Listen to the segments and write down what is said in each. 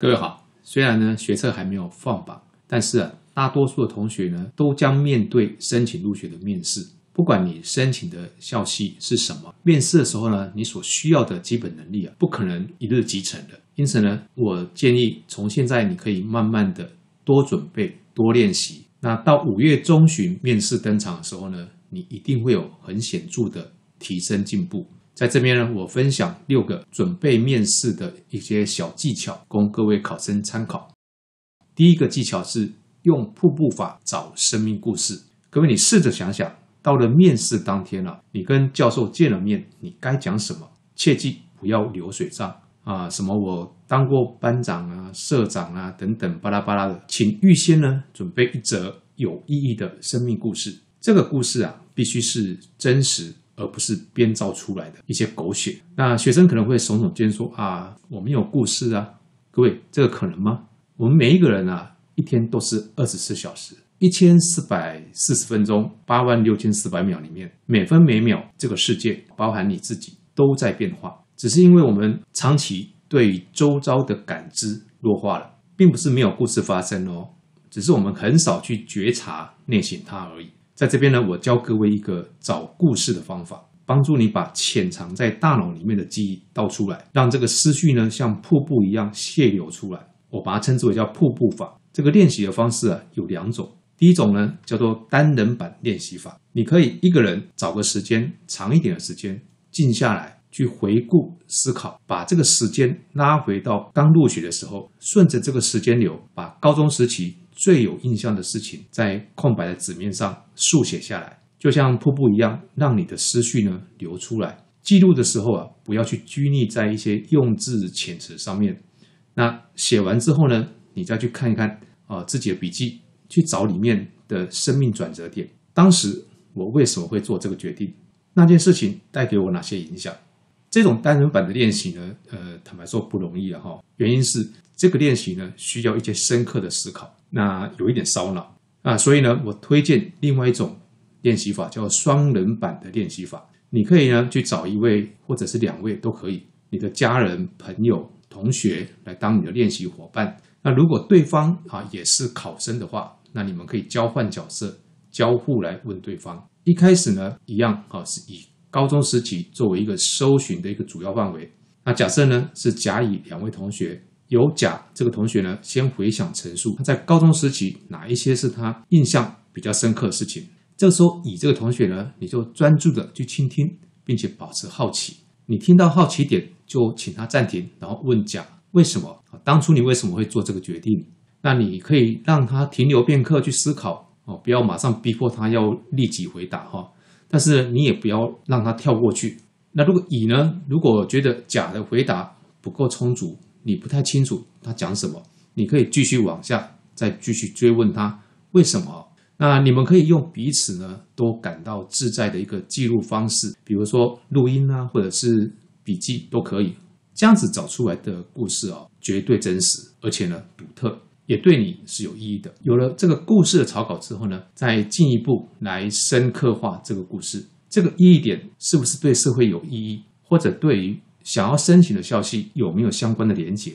各位好，虽然呢学测还没有放榜，但是啊，大多数的同学呢都将面对申请入学的面试。不管你申请的校系是什么，面试的时候呢，你所需要的基本能力啊，不可能一日即成的。因此呢，我建议从现在你可以慢慢的多准备、多练习。那到五月中旬面试登场的时候呢，你一定会有很显著的提升进步。在这边呢，我分享六个准备面试的一些小技巧，供各位考生参考。第一个技巧是用瀑布法找生命故事。各位，你试着想想，到了面试当天了，你跟教授见了面，你该讲什么？切记不要流水账啊！什么我当过班长啊、社长啊等等巴拉巴拉的，请预先呢准备一则有意义的生命故事。这个故事啊，必须是真实。而不是编造出来的一些狗血。那学生可能会耸耸肩说：“啊，我们有故事啊，各位，这个可能吗？我们每一个人啊，一天都是二十四小时，一千四百四十分钟，八万六千四百秒里面，每分每秒，这个世界包含你自己都在变化。只是因为我们长期对于周遭的感知弱化了，并不是没有故事发生哦，只是我们很少去觉察内省它而已。”在这边呢，我教各位一个找故事的方法，帮助你把潜藏在大脑里面的记忆倒出来，让这个思绪呢像瀑布一样泄流出来。我把它称之为叫瀑布法。这个练习的方式啊有两种，第一种呢叫做单人版练习法，你可以一个人找个时间长一点的时间，静下来去回顾思考，把这个时间拉回到刚入学的时候，顺着这个时间流，把高中时期。最有印象的事情，在空白的纸面上速写下来，就像瀑布一样，让你的思绪呢流出来。记录的时候啊，不要去拘泥在一些用字遣词上面。那写完之后呢，你再去看一看啊自己的笔记，去找里面的生命转折点。当时我为什么会做这个决定？那件事情带给我哪些影响？这种单人版的练习呢，呃，坦白说不容易了哈。原因是这个练习呢，需要一些深刻的思考。那有一点烧脑啊，所以呢，我推荐另外一种练习法，叫双人版的练习法。你可以呢去找一位或者是两位都可以，你的家人、朋友、同学来当你的练习伙伴。那如果对方啊也是考生的话，那你们可以交换角色，交互来问对方。一开始呢，一样啊是以高中时期作为一个搜寻的一个主要范围。那假设呢是甲乙两位同学。由甲这个同学呢，先回想陈述他在高中时期哪一些是他印象比较深刻的事情。这个时候，乙这个同学呢，你就专注的去倾听，并且保持好奇。你听到好奇点，就请他暂停，然后问甲为什么？当初你为什么会做这个决定？那你可以让他停留片刻去思考哦，不要马上逼迫他要立即回答哈。但是你也不要让他跳过去。那如果乙呢，如果觉得甲的回答不够充足，你不太清楚他讲什么，你可以继续往下，再继续追问他为什么。那你们可以用彼此呢都感到自在的一个记录方式，比如说录音啊，或者是笔记都可以。这样子找出来的故事哦，绝对真实，而且呢独特，也对你是有意义的。有了这个故事的草稿之后呢，再进一步来深刻化这个故事，这个意义点是不是对社会有意义，或者对于。想要申请的校系有没有相关的连结？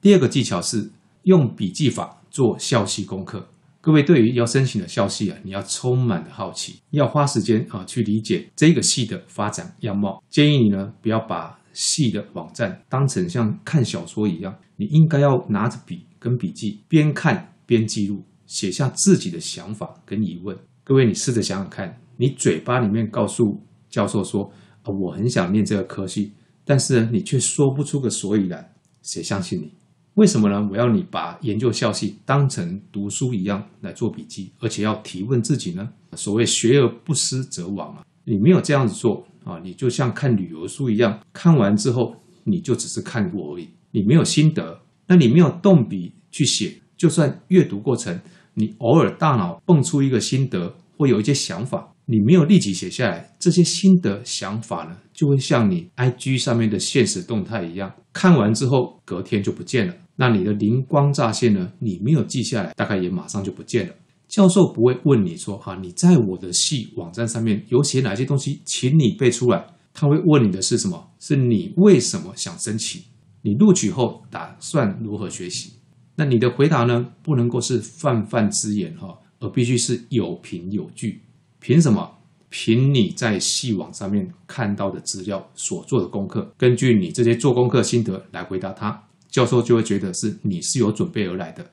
第二个技巧是用笔记法做校系功课。各位对于要申请的校系啊，你要充满的好奇，要花时间啊去理解这个系的发展样貌。建议你呢不要把系的网站当成像看小说一样，你应该要拿着笔跟笔记，边看边记录，写下自己的想法跟疑问。各位，你试着想想看，你嘴巴里面告诉教授说，我很想念这个科系。但是你却说不出个所以然，谁相信你？为什么呢？我要你把研究校系当成读书一样来做笔记，而且要提问自己呢？所谓学而不思则罔啊！你没有这样子做啊，你就像看旅游书一样，看完之后你就只是看过而已，你没有心得，那你没有动笔去写，就算阅读过程，你偶尔大脑蹦出一个心得，或有一些想法。你没有立即写下来，这些新的想法呢，就会像你 IG 上面的现实动态一样，看完之后隔天就不见了。那你的灵光乍现呢，你没有记下来，大概也马上就不见了。教授不会问你说，哈，你在我的系网站上面有写哪些东西，请你背出来。他会问你的是什么？是你为什么想申请？你录取后打算如何学习？那你的回答呢，不能够是泛泛之言哈，而必须是有凭有据。凭什么？凭你在系网上面看到的资料所做的功课，根据你这些做功课心得来回答他，教授就会觉得是你是有准备而来的。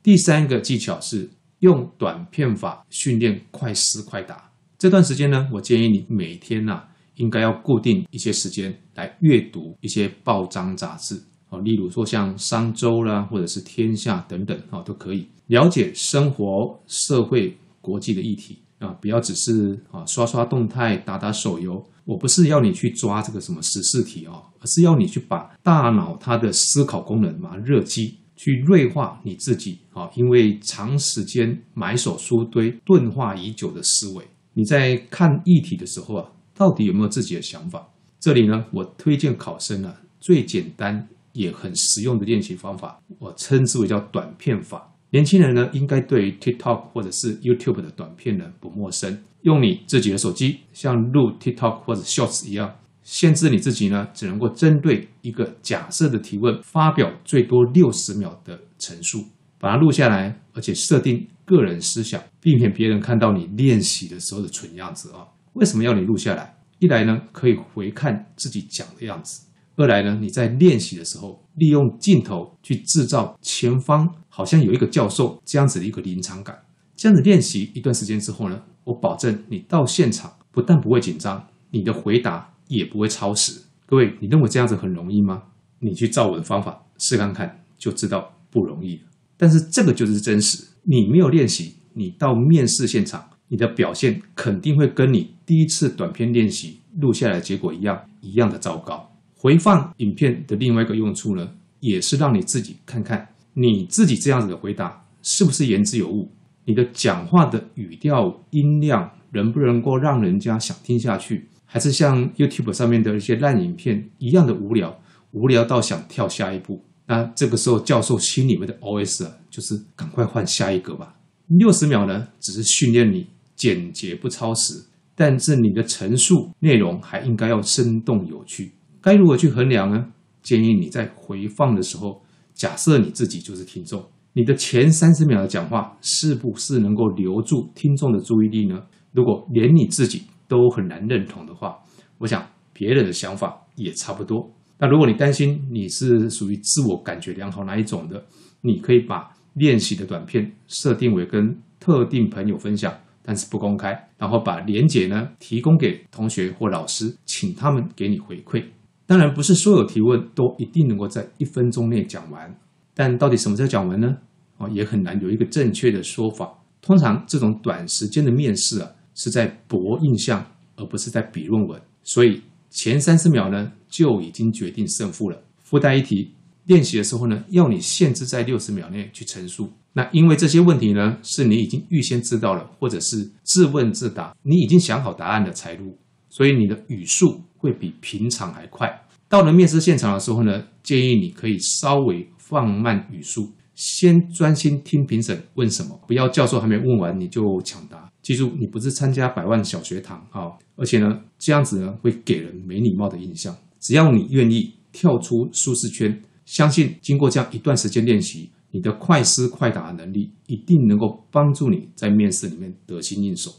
第三个技巧是用短片法训练快思快答。这段时间呢，我建议你每天呐，应该要固定一些时间来阅读一些报章杂志啊，例如说像商周啦，或者是天下等等啊，都可以了解生活、社会、国际的议题。啊，不要只是啊刷刷动态、打打手游。我不是要你去抓这个什么十四题啊，而是要你去把大脑它的思考功能嘛热机，去锐化你自己啊。因为长时间埋首书堆、钝化已久的思维，你在看议题的时候啊，到底有没有自己的想法？这里呢，我推荐考生啊最简单也很实用的练习方法，我称之为叫短片法。年轻人呢，应该对于 TikTok 或者是 YouTube 的短片呢不陌生。用你自己的手机，像录 TikTok 或者 Shorts 一样，限制你自己呢，只能够针对一个假设的提问，发表最多六十秒的陈述，把它录下来，而且设定个人思想，避免别人看到你练习的时候的蠢样子啊。为什么要你录下来？一来呢，可以回看自己讲的样子。二来呢，你在练习的时候，利用镜头去制造前方好像有一个教授这样子的一个临场感。这样子练习一段时间之后呢，我保证你到现场不但不会紧张，你的回答也不会超时。各位，你认为这样子很容易吗？你去照我的方法试看看，就知道不容易。但是这个就是真实，你没有练习，你到面试现场，你的表现肯定会跟你第一次短片练习录下来的结果一样，一样的糟糕。回放影片的另外一个用处呢，也是让你自己看看你自己这样子的回答是不是言之有物，你的讲话的语调音量能不能够让人家想听下去，还是像 YouTube 上面的一些烂影片一样的无聊，无聊到想跳下一步。那这个时候教授心里面的 OS 啊，就是赶快换下一个吧。六十秒呢，只是训练你简洁不超时，但是你的陈述内容还应该要生动有趣。该如何去衡量呢？建议你在回放的时候，假设你自己就是听众，你的前三十秒的讲话是不是能够留住听众的注意力呢？如果连你自己都很难认同的话，我想别人的想法也差不多。那如果你担心你是属于自我感觉良好那一种的，你可以把练习的短片设定为跟特定朋友分享，但是不公开，然后把连结呢提供给同学或老师，请他们给你回馈。当然不是所有提问都一定能够在一分钟内讲完，但到底什么叫讲完呢？啊，也很难有一个正确的说法。通常这种短时间的面试啊，是在博印象，而不是在比论文。所以前三十秒呢，就已经决定胜负了。附带一提，练习的时候呢，要你限制在六十秒内去陈述。那因为这些问题呢，是你已经预先知道了，或者是自问自答，你已经想好答案的才录。所以你的语速会比平常还快。到了面试现场的时候呢，建议你可以稍微放慢语速，先专心听评审问什么，不要教授还没问完你就抢答。记住，你不是参加百万小学堂啊！而且呢，这样子呢会给人没礼貌的印象。只要你愿意跳出舒适圈，相信经过这样一段时间练习，你的快思快答的能力一定能够帮助你在面试里面得心应手。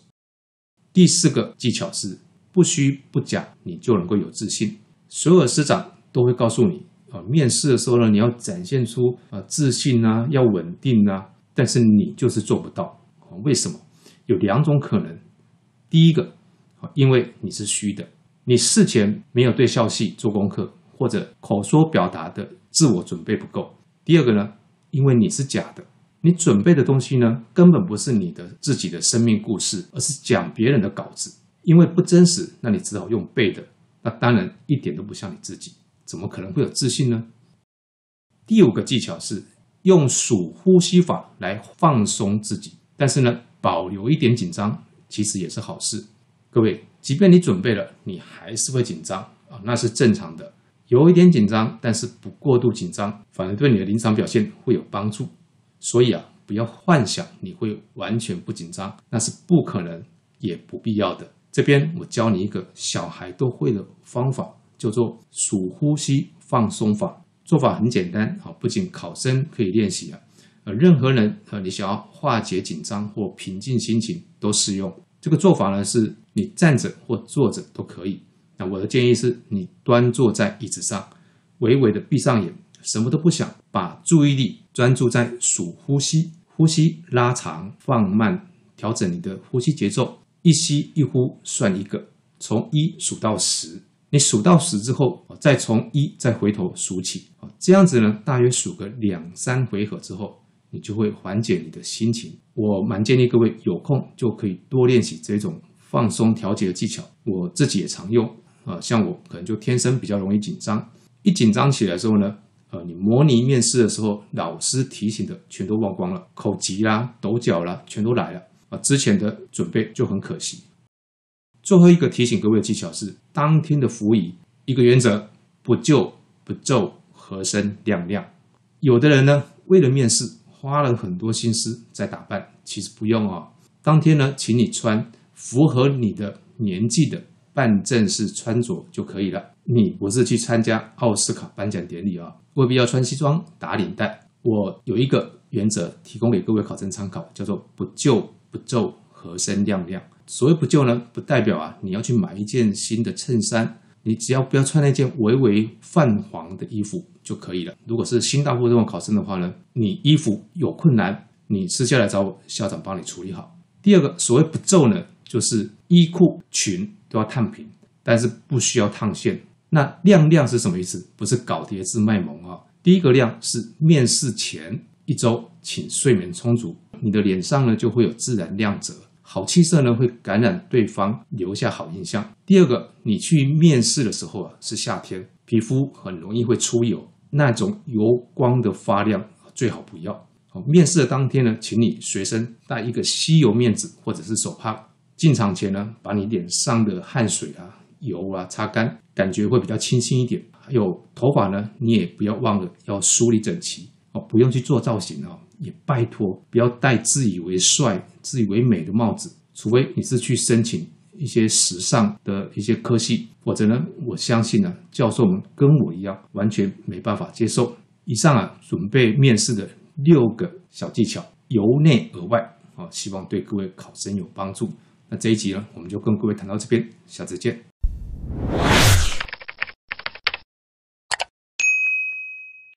第四个技巧是。不虚不假，你就能够有自信。所有师长都会告诉你啊，面试的时候呢，你要展现出啊自信啊，要稳定啊。但是你就是做不到啊？为什么？有两种可能。第一个啊，因为你是虚的，你事前没有对校系做功课，或者口说表达的自我准备不够。第二个呢，因为你是假的，你准备的东西呢，根本不是你的自己的生命故事，而是讲别人的稿子。因为不真实，那你只好用背的，那当然一点都不像你自己，怎么可能会有自信呢？第五个技巧是用数呼吸法来放松自己，但是呢，保留一点紧张，其实也是好事。各位，即便你准备了，你还是会紧张啊，那是正常的。有一点紧张，但是不过度紧张，反而对你的临场表现会有帮助。所以啊，不要幻想你会完全不紧张，那是不可能也不必要的。这边我教你一个小孩都会的方法，叫做数呼吸放松法，做法很简单啊，不仅考生可以练习啊，呃，任何人呃，你想要化解紧张或平静心情都适用。这个做法呢，是你站着或坐着都可以。那我的建议是你端坐在椅子上，微微的闭上眼，什么都不想，把注意力专注在数呼吸，呼吸拉长放慢，调整你的呼吸节奏，一吸一呼算一个，从一数到十。你数到十之后，再从一再回头数起，这样子呢，大约数个两三回合之后，你就会缓解你的心情。我蛮建议各位有空就可以多练习这种放松调节的技巧。我自己也常用，啊，像我可能就天生比较容易紧张，一紧张起来之后呢，呃，你模拟面试的时候，老师提醒的全都忘光了，口急啦、抖脚啦，全都来了，啊，之前的准备就很可惜。最后一个提醒各位的技巧是当天的服仪一个原则：不就不皱，和声亮亮。有的人呢，为了面试花了很多心思在打扮，其实不用啊。当天呢，请你穿符合你的年纪的办正式穿着就可以了。你不是去参加奥斯卡颁奖典礼啊，未必要穿西装打领带。我有一个原则提供给各位考生参考，叫做不就不皱，和声亮亮。所谓不旧呢，不代表啊你要去买一件新的衬衫，你只要不要穿那件微微泛黄的衣服就可以了。如果是新大附中考生的话呢，你衣服有困难，你私下来找我校长帮你处理好。第二个所谓不皱呢，就是衣裤裙都要烫平，但是不需要烫线。那亮亮是什么意思？不是搞叠字卖萌啊。第一个亮是面试前一周，请睡眠充足，你的脸上呢就会有自然亮泽。好气色呢，会感染对方，留下好印象。第二个，你去面试的时候啊，是夏天，皮肤很容易会出油，那种油光的发亮最好不要。面试的当天呢，请你随身带一个吸油面纸或者是手帕，进场前呢，把你脸上的汗水啊、油啊擦干，感觉会比较清新一点。还有头发呢，你也不要忘了要梳理整齐哦，不用去做造型哦。也拜托不要戴自以为帅、自以为美的帽子，除非你是去申请一些时尚的一些科系，否则呢，我相信呢，教授们跟我一样，完全没办法接受。以上啊，准备面试的六个小技巧，由内而外啊，希望对各位考生有帮助。那这一集呢，我们就跟各位谈到这边，下次见。